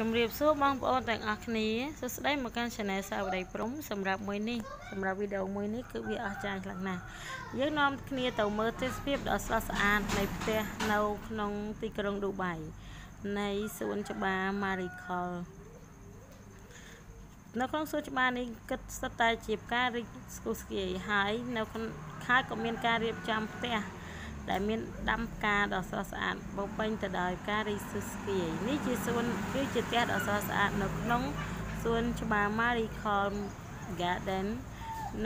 ជំរាបសួរបងប្អូនទាំងអស់គ្នាសួស្តីមកកាន់ Channel សាវតីព្រំសម្រាប់មួយនេះសម្រាប់វីដេអូមួយនេះគឺវាអស្ចារ្យខ្លាំងណាស់យើងនាំគ្នាទៅមើលទេសភាពដ៏ស្រស់ស្អាតនៃផ្ទះនៅក្នុងទីក្រុងឌូបៃនៃសួនច្បារ Maricol នៅក្នុងសួនច្បារនេះគិតស្ទើរតែជាផ្ការីកស្គុះស្គាយហើយនៅខេត្តក៏មានការរៀបចំផ្ទះ ដែលមានដាំផ្កាដ៏ស្រស់ស្អាតបំពេញទៅដោយផ្ការីសុស្គាយនេះជាសួនគឺជាផ្ទះដ៏ស្រស់ស្អាតនៅក្នុងសួនច្បារ Maricol Garden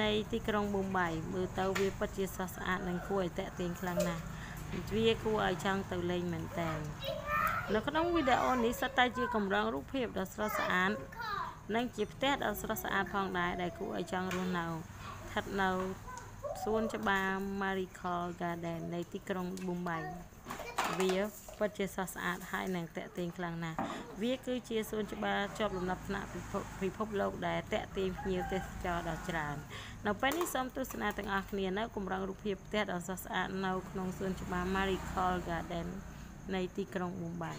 នៃទីក្រុងប៊ុំបៃមើលទៅវាពិតជាស្រស់ស្អាតនិងគួរឲ្យទាក់ទាញខ្លាំងណាស់វាគួរឲ្យចង់ទៅលេងមែនតើនៅក្នុងវីដេអូនេះសុទ្ធតែជាកម្រងរូបភាពដ៏ស្រស់ស្អាតនិងជាផ្ទះដ៏ស្រស់ស្អាតផងដែរដែលគួរឲ្យចង់រស់នៅស្ថិតនៅ សួនច្បារ Maricol Garden នៃទីក្រុងប៊ុំបៃវាពិតជាស្រស់ស្អាតហើយនឹងតាក់ទាញខ្លាំងណាស់វាគឺជាសួនច្បារជាប់លំដាប់ថ្នាក់ពិភពលោកដែលតាក់ទាញភ្ញៀវទេសចរដ៏ច្រើននៅពេលនេះសូមទស្សនាទាំងអស់គ្នានៅគម្រោងរូបភាពផ្ទះដ៏ស្រស់ស្អាតនៅក្នុងសួនច្បារ Maricol Garden នៃទីក្រុងប៊ុំបៃ